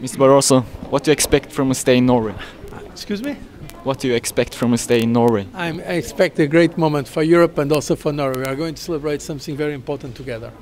Mr. Barroso, what do you expect from a stay in Norway? Excuse me? What do you expect from a stay in Norway? I'm, I expect a great moment for Europe and also for Norway. We are going to celebrate something very important together.